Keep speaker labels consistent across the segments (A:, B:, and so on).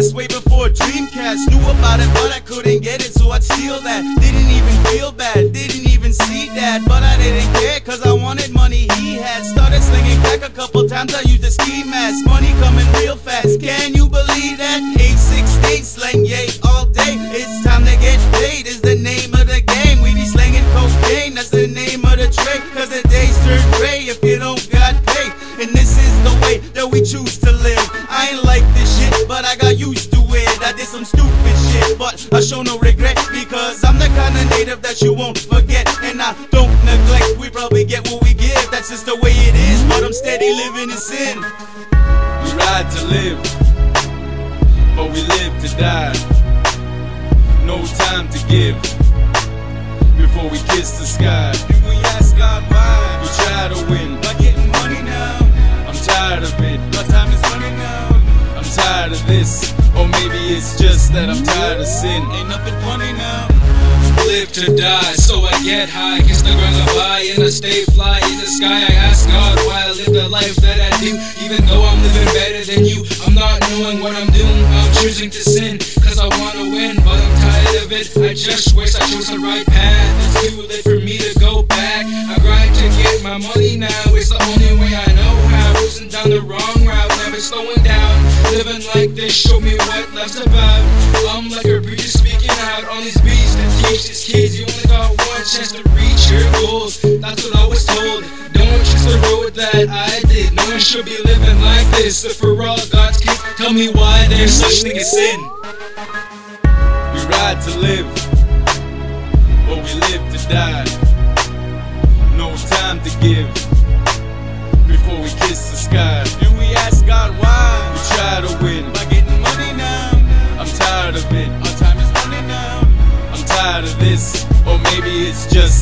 A: a Dreamcast. Knew about it, but I couldn't get it, so I'd steal that. Didn't even feel bad, didn't even see that. But I didn't care, cause I wanted money he had. Started slinging crack a couple times, I used a ski mask. Money coming real fast, can you believe that? 868 slang, yay, all day. It's time to get paid, is the name of the game. We be slanging cocaine, that's the name of the trade. Cause the days turn gray if you but I got used to it. I did some stupid shit, but I show no regret because I'm the kind of native that you won't forget. And I don't neglect, we probably get what we give. That's just the way it is, but I'm steady living in sin. We ride to live, but we live to die. No time to give before we kiss the sky. Tired of this. Or maybe it's just that I'm tired of sin. Ain't nothing funny now.
B: live to die, so I get high, kiss the ground goodbye, and I stay fly in the sky. I ask God why I live the life that I do, even though I'm living better than you. I'm not knowing what I'm doing, I'm choosing to sin, cause I wanna win, but I'm tired of it. I just wish I chose the right path. It's too late for me to go back. I grind to get my money now, it's the only way I know how. Losing down the wrong route, never slowing down. Like this, show me what life's about. I'm like a preacher speaking out on these beats to teach these kids you only got one chance to reach your goals. That's what I was told. Don't choose the road that I did. No one should be living like this. If for all God's kids, tell me why there's such thing as sin.
A: We ride to live, but we live to die.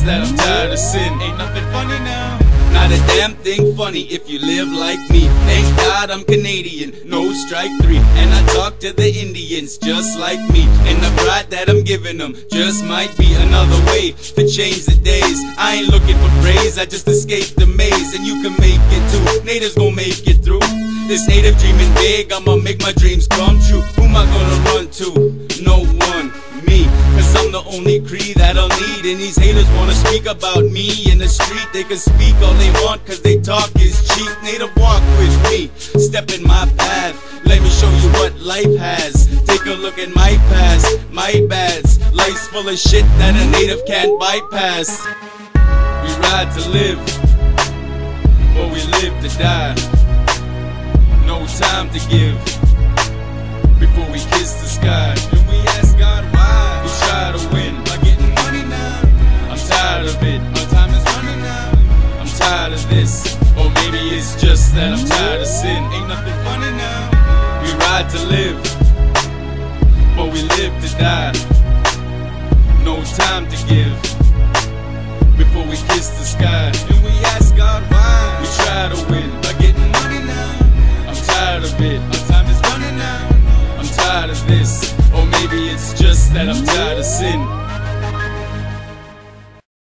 A: That I'm tired of sin. Ain't nothing funny now. Not a damn thing funny if you live like me. Thank God I'm Canadian, no strike three. And I talk to the Indians just like me. And the pride that I'm giving them just might be another way to change the days. I ain't looking for praise, I just escaped the maze. And you can make it too, natives gon' make it through. This native dreaming big, I'ma make my dreams come true. Who am I gonna run to? No I'm the only creed that I'll need. And these haters wanna speak about me in the street. They can speak all they want cause they talk is cheap. Native walk with me, step in my path. Let me show you what life has. Take a look at my past, my bads. Life's full of shit that a native can't bypass. We ride to live, but we live to die. No time to give that I'm tired of sin. Ain't nothing funny now. We ride to live, but we live to die. No time to give before we kiss the sky. And we ask God why. We try to win by getting money now. I'm tired of it. My time is running out. I'm tired of this, or maybe it's just that I'm tired of sin.